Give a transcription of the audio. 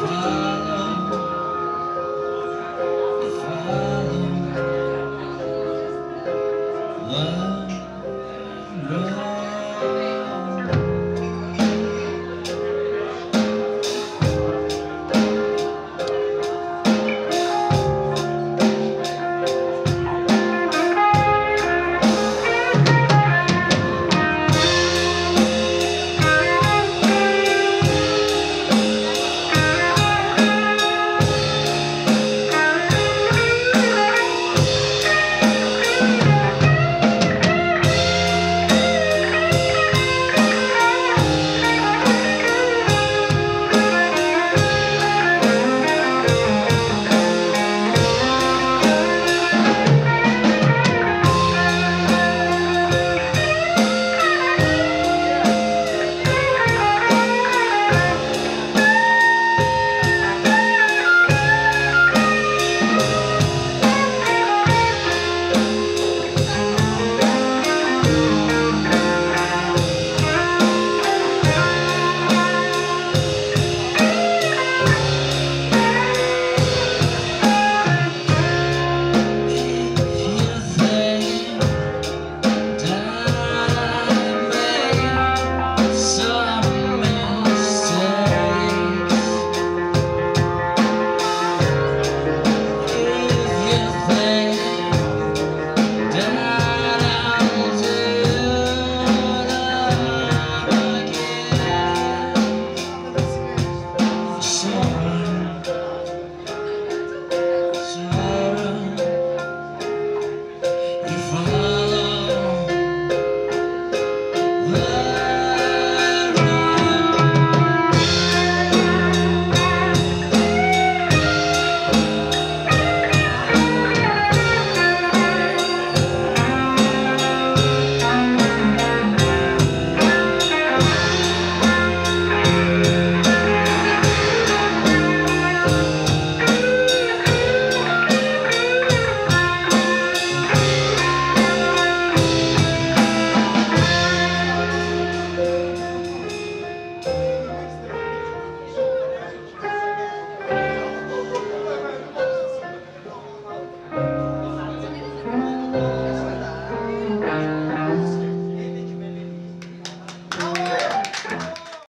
far.